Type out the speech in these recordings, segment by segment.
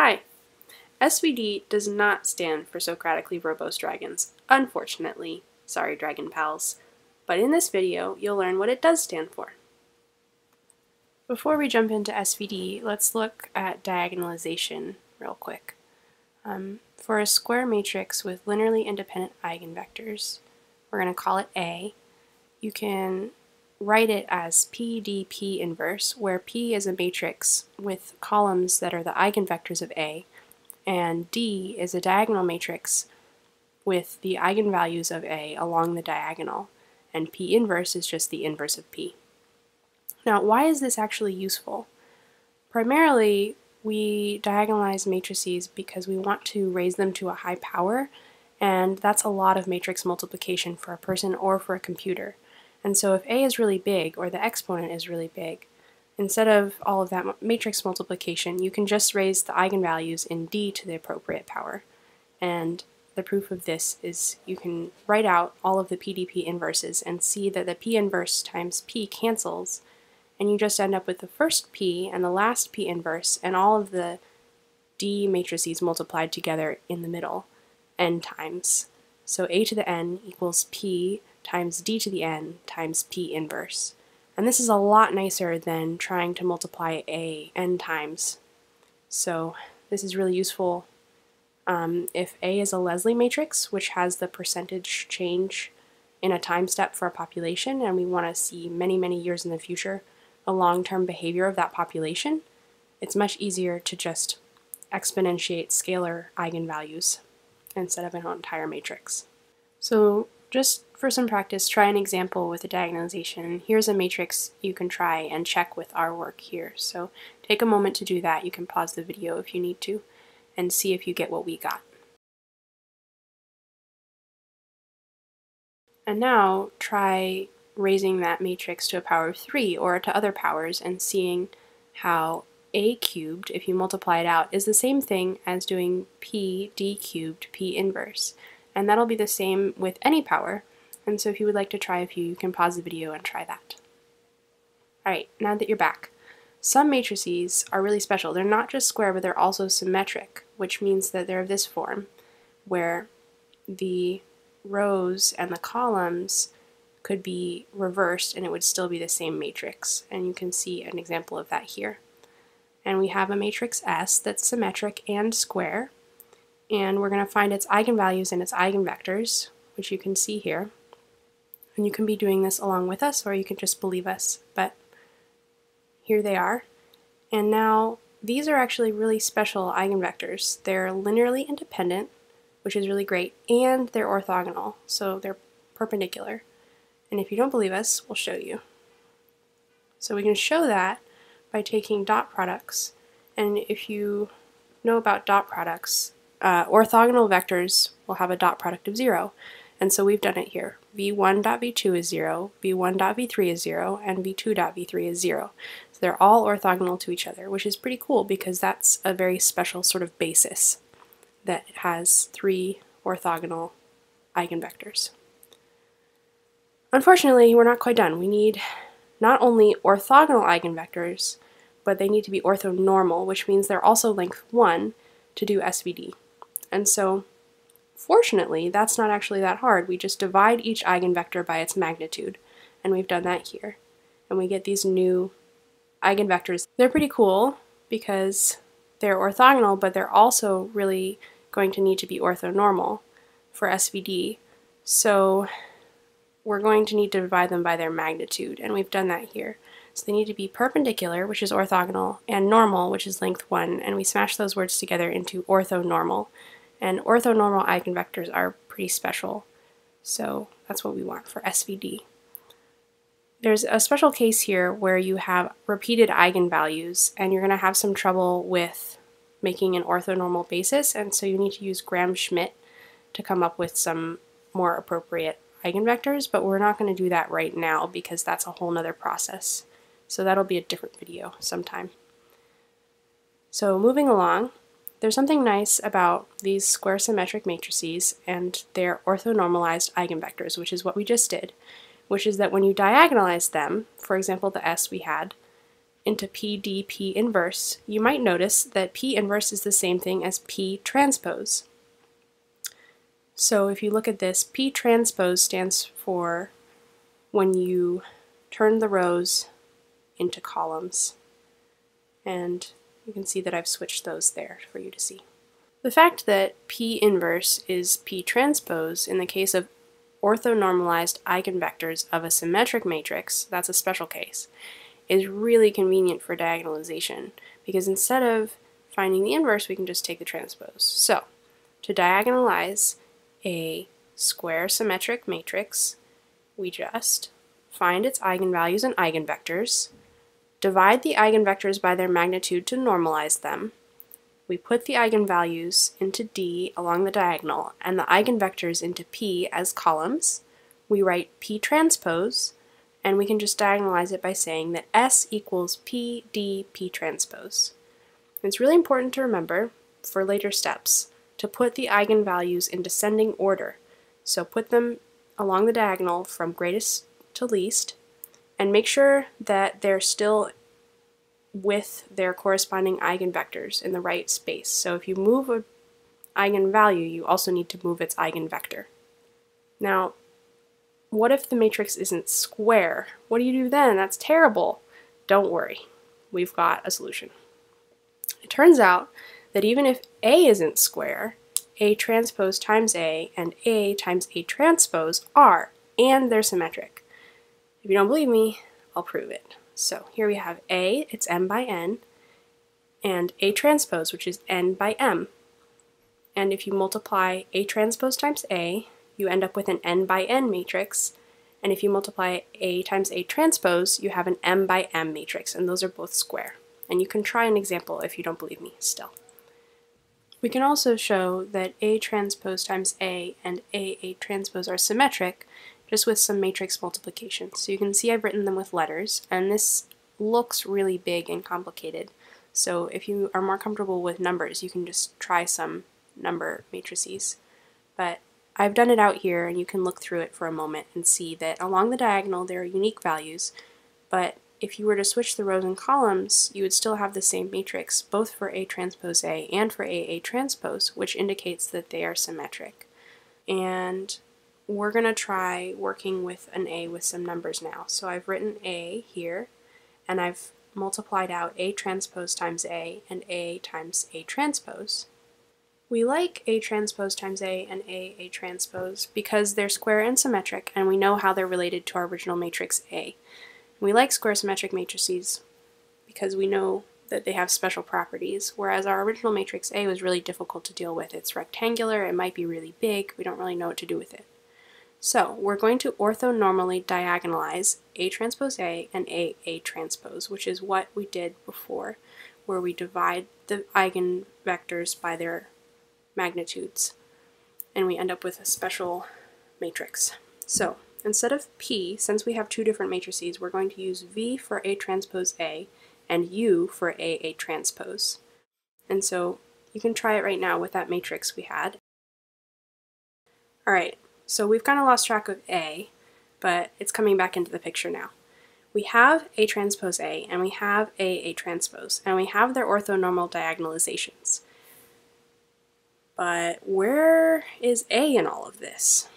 Hi! SVD does not stand for Socratically Verbose Dragons, unfortunately. Sorry, Dragon Pals. But in this video, you'll learn what it does stand for. Before we jump into SVD, let's look at diagonalization real quick. Um, for a square matrix with linearly independent eigenvectors, we're going to call it A, you can write it as PDP inverse, where P is a matrix with columns that are the eigenvectors of A, and D is a diagonal matrix with the eigenvalues of A along the diagonal, and P inverse is just the inverse of P. Now, why is this actually useful? Primarily, we diagonalize matrices because we want to raise them to a high power, and that's a lot of matrix multiplication for a person or for a computer. And so if A is really big, or the exponent is really big, instead of all of that matrix multiplication, you can just raise the eigenvalues in D to the appropriate power. And the proof of this is you can write out all of the PDP inverses and see that the P inverse times P cancels, and you just end up with the first P and the last P inverse, and all of the D matrices multiplied together in the middle, n times. So a to the n equals P times d to the n times p inverse. And this is a lot nicer than trying to multiply a n times. So this is really useful um, if A is a Leslie matrix, which has the percentage change in a time step for a population, and we want to see many, many years in the future the long-term behavior of that population, it's much easier to just exponentiate scalar eigenvalues instead of an entire matrix. So just for some practice, try an example with a diagonalization. Here's a matrix you can try and check with our work here. So take a moment to do that. You can pause the video if you need to and see if you get what we got. And now try raising that matrix to a power of 3 or to other powers and seeing how a cubed, if you multiply it out, is the same thing as doing p d cubed p inverse. And that'll be the same with any power, and so if you would like to try a few, you can pause the video and try that. Alright, now that you're back. Some matrices are really special. They're not just square, but they're also symmetric, which means that they're of this form, where the rows and the columns could be reversed and it would still be the same matrix. And you can see an example of that here. And we have a matrix S that's symmetric and square. And we're going to find its eigenvalues and its eigenvectors, which you can see here. And you can be doing this along with us or you can just believe us. But here they are. And now these are actually really special eigenvectors. They're linearly independent, which is really great, and they're orthogonal, so they're perpendicular. And if you don't believe us, we'll show you. So we can show that by taking dot products. And if you know about dot products, uh, orthogonal vectors will have a dot product of zero. And so we've done it here. v1.v2 is 0, v1.v3 is 0, and v2.v3 is 0. So they're all orthogonal to each other, which is pretty cool because that's a very special sort of basis that has three orthogonal eigenvectors. Unfortunately, we're not quite done. We need not only orthogonal eigenvectors, but they need to be orthonormal, which means they're also length 1 to do SVD. And so Fortunately, that's not actually that hard. We just divide each eigenvector by its magnitude, and we've done that here. And we get these new eigenvectors. They're pretty cool because they're orthogonal, but they're also really going to need to be orthonormal for SVD. So we're going to need to divide them by their magnitude, and we've done that here. So they need to be perpendicular, which is orthogonal, and normal, which is length 1, and we smash those words together into orthonormal. And orthonormal eigenvectors are pretty special, so that's what we want for SVD. There's a special case here where you have repeated eigenvalues and you're going to have some trouble with making an orthonormal basis and so you need to use Gram-Schmidt to come up with some more appropriate eigenvectors, but we're not going to do that right now because that's a whole nother process. So that'll be a different video sometime. So moving along, there's something nice about these square symmetric matrices and their orthonormalized eigenvectors, which is what we just did, which is that when you diagonalize them, for example the S we had, into PDP inverse, you might notice that P inverse is the same thing as P transpose. So if you look at this, P transpose stands for when you turn the rows into columns. And you can see that I've switched those there for you to see. The fact that P inverse is P transpose in the case of orthonormalized eigenvectors of a symmetric matrix, that's a special case, is really convenient for diagonalization because instead of finding the inverse, we can just take the transpose. So, to diagonalize a square symmetric matrix, we just find its eigenvalues and eigenvectors, divide the eigenvectors by their magnitude to normalize them, we put the eigenvalues into D along the diagonal and the eigenvectors into P as columns, we write P transpose, and we can just diagonalize it by saying that S equals P D P transpose. It's really important to remember, for later steps, to put the eigenvalues in descending order. So put them along the diagonal from greatest to least, and make sure that they're still with their corresponding eigenvectors in the right space. So if you move an eigenvalue, you also need to move its eigenvector. Now, what if the matrix isn't square? What do you do then? That's terrible. Don't worry, we've got a solution. It turns out that even if A isn't square, A transpose times A and A times A transpose are, and they're symmetric. If you don't believe me, I'll prove it. So here we have A, it's M by N, and A transpose, which is N by M. And if you multiply A transpose times A, you end up with an n by n matrix, and if you multiply A times A transpose, you have an m by m matrix, and those are both square. And you can try an example if you don't believe me still. We can also show that A transpose times A and A A transpose are symmetric just with some matrix multiplication. So you can see I've written them with letters, and this looks really big and complicated. So if you are more comfortable with numbers, you can just try some number matrices. But I've done it out here and you can look through it for a moment and see that along the diagonal there are unique values, but if you were to switch the rows and columns, you would still have the same matrix, both for A transpose A and for AA transpose, which indicates that they are symmetric. And we're going to try working with an A with some numbers now. So I've written A here, and I've multiplied out A transpose times A and A times A transpose. We like A transpose times A and A A transpose because they're square and symmetric and we know how they're related to our original matrix A. We like square symmetric matrices because we know that they have special properties, whereas our original matrix A was really difficult to deal with. It's rectangular, it might be really big, we don't really know what to do with it. So we're going to orthonormally diagonalize A transpose A and A A transpose, which is what we did before, where we divide the eigenvectors by their magnitudes. And we end up with a special matrix. So instead of P, since we have two different matrices, we're going to use V for A transpose A and U for A A transpose. And so you can try it right now with that matrix we had. Alright, so we've kind of lost track of A, but it's coming back into the picture now. We have A transpose A and we have A A transpose, and we have their orthonormal diagonalizations. But where is A in all of this?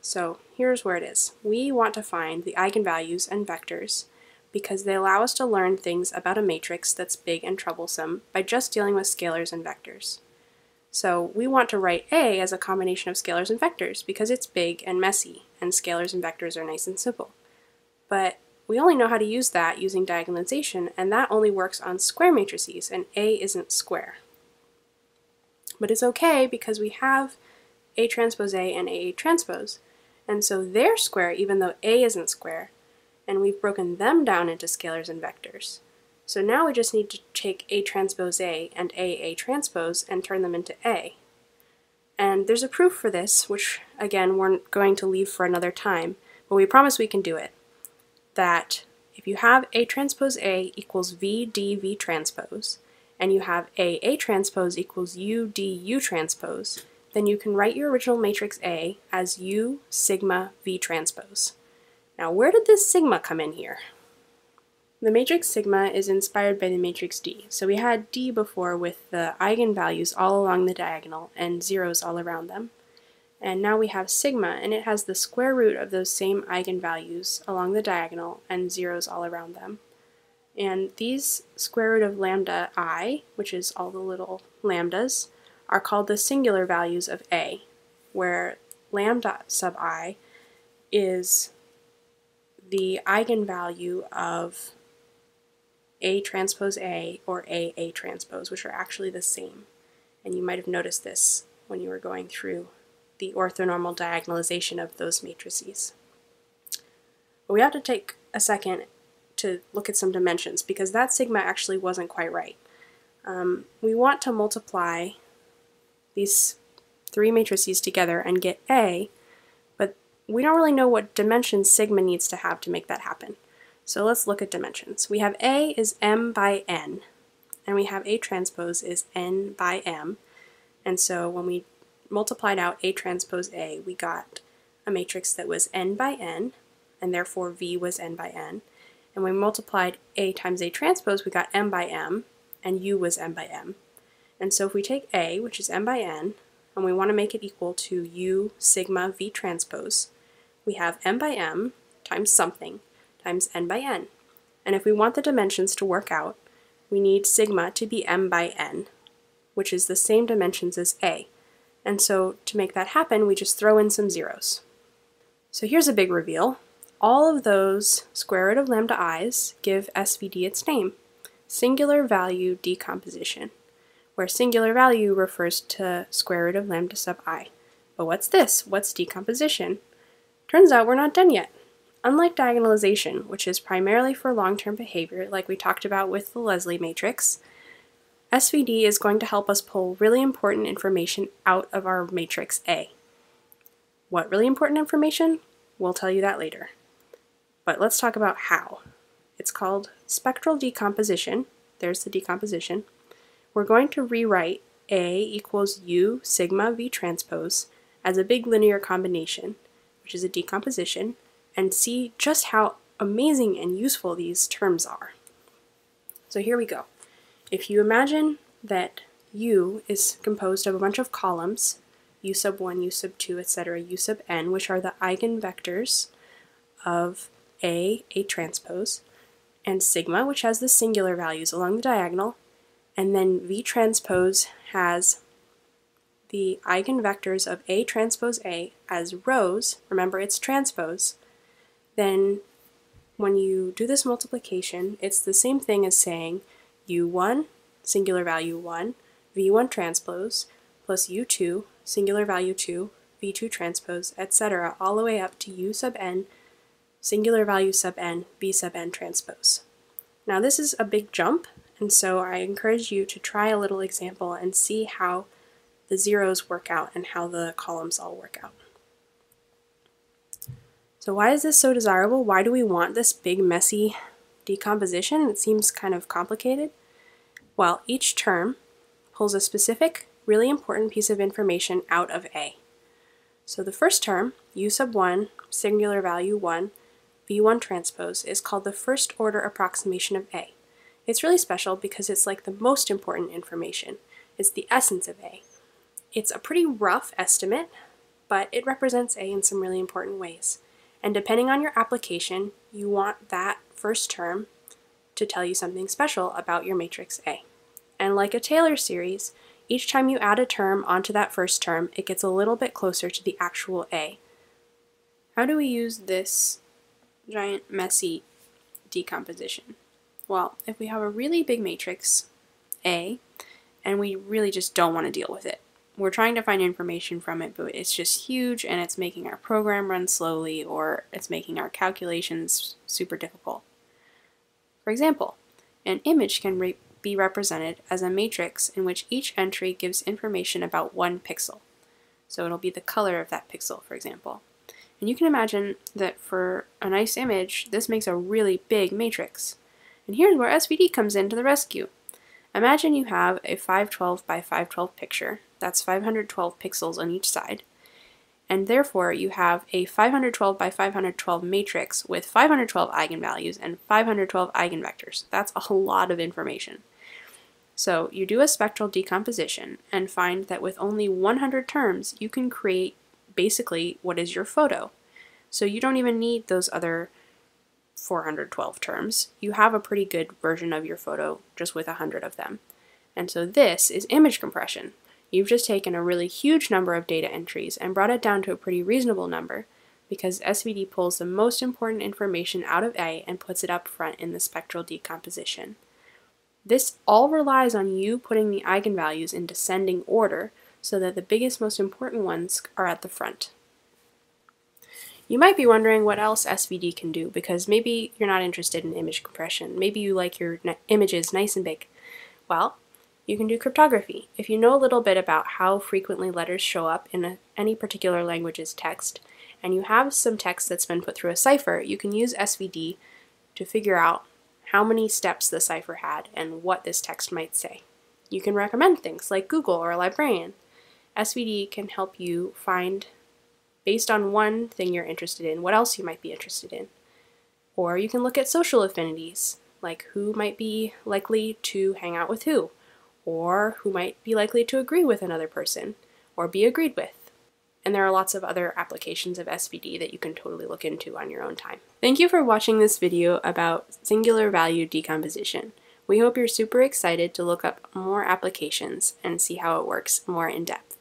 So here's where it is. We want to find the eigenvalues and vectors because they allow us to learn things about a matrix that's big and troublesome by just dealing with scalars and vectors. So we want to write A as a combination of scalars and vectors because it's big and messy, and scalars and vectors are nice and simple. But we only know how to use that using diagonalization, and that only works on square matrices, and A isn't square. But it's okay because we have A transpose A and AA transpose, and so they're square even though A isn't square, and we've broken them down into scalars and vectors. So now we just need to take A transpose A and A A transpose and turn them into A. And there's a proof for this, which again we're going to leave for another time, but we promise we can do it. That if you have A transpose A equals V D V transpose, and you have A A transpose equals U D U transpose, then you can write your original matrix A as U sigma V transpose. Now where did this sigma come in here? The matrix sigma is inspired by the matrix D. So we had D before with the eigenvalues all along the diagonal and zeros all around them. And now we have sigma, and it has the square root of those same eigenvalues along the diagonal and zeros all around them. And these square root of lambda i, which is all the little lambdas, are called the singular values of A, where lambda sub i is the eigenvalue of A transpose A or A A transpose, which are actually the same. And you might have noticed this when you were going through the orthonormal diagonalization of those matrices. But we have to take a second to look at some dimensions because that sigma actually wasn't quite right. Um, we want to multiply these three matrices together and get A, but we don't really know what dimension sigma needs to have to make that happen. So let's look at dimensions. We have A is m by n, and we have A transpose is n by m, and so when we multiplied out A transpose A, we got a matrix that was n by n, and therefore V was n by n. And we multiplied A times A transpose, we got m by m, and U was m by m. And so if we take A, which is m by n, and we want to make it equal to U sigma V transpose, we have m by m times something times n by n. And if we want the dimensions to work out, we need sigma to be m by n, which is the same dimensions as A. And so to make that happen, we just throw in some zeros. So here's a big reveal. All of those square root of lambda i's give SVD its name, singular value decomposition, where singular value refers to square root of lambda sub i. But what's this? What's decomposition? Turns out we're not done yet. Unlike diagonalization, which is primarily for long-term behavior like we talked about with the Leslie matrix, SVD is going to help us pull really important information out of our matrix A. What really important information? We'll tell you that later. But let's talk about how. It's called spectral decomposition. There's the decomposition. We're going to rewrite A equals U sigma V transpose as a big linear combination, which is a decomposition, and see just how amazing and useful these terms are. So here we go. If you imagine that U is composed of a bunch of columns, U sub 1, U sub 2, etc., U sub n, which are the eigenvectors of A, A transpose, and sigma, which has the singular values along the diagonal, and then V transpose has the eigenvectors of A transpose A as rows, remember it's transpose, then when you do this multiplication, it's the same thing as saying u1, singular value 1, v1 transpose, plus u2, singular value 2, v2 transpose, etc., all the way up to u sub n, singular value sub n, v sub n transpose. Now this is a big jump, and so I encourage you to try a little example and see how the zeros work out and how the columns all work out. So why is this so desirable? Why do we want this big messy decomposition. It seems kind of complicated. Well, each term pulls a specific, really important piece of information out of A. So the first term, U sub 1, singular value 1, V1 transpose, is called the first order approximation of A. It's really special because it's like the most important information. It's the essence of A. It's a pretty rough estimate, but it represents A in some really important ways. And depending on your application, you want that first term to tell you something special about your matrix A. And like a Taylor series, each time you add a term onto that first term, it gets a little bit closer to the actual A. How do we use this giant messy decomposition? Well, if we have a really big matrix, A, and we really just don't want to deal with it, we're trying to find information from it, but it's just huge and it's making our program run slowly or it's making our calculations super difficult. For example, an image can re be represented as a matrix in which each entry gives information about one pixel. So it'll be the color of that pixel, for example. And you can imagine that for a nice image, this makes a really big matrix. And here's where SVD comes in to the rescue. Imagine you have a 512 by 512 picture, that's 512 pixels on each side, and therefore you have a 512 by 512 matrix with 512 eigenvalues and 512 eigenvectors. That's a lot of information. So you do a spectral decomposition and find that with only 100 terms, you can create basically what is your photo. So you don't even need those other 412 terms. You have a pretty good version of your photo just with 100 of them. And so this is image compression. You've just taken a really huge number of data entries and brought it down to a pretty reasonable number because SVD pulls the most important information out of A and puts it up front in the spectral decomposition. This all relies on you putting the eigenvalues in descending order so that the biggest, most important ones are at the front. You might be wondering what else SVD can do because maybe you're not interested in image compression. Maybe you like your images nice and big. Well, you can do cryptography. If you know a little bit about how frequently letters show up in a, any particular language's text, and you have some text that's been put through a cipher, you can use SVD to figure out how many steps the cipher had and what this text might say. You can recommend things like Google or a librarian. SVD can help you find, based on one thing you're interested in, what else you might be interested in. Or you can look at social affinities, like who might be likely to hang out with who or who might be likely to agree with another person or be agreed with. And there are lots of other applications of SVD that you can totally look into on your own time. Thank you for watching this video about singular value decomposition. We hope you're super excited to look up more applications and see how it works more in depth.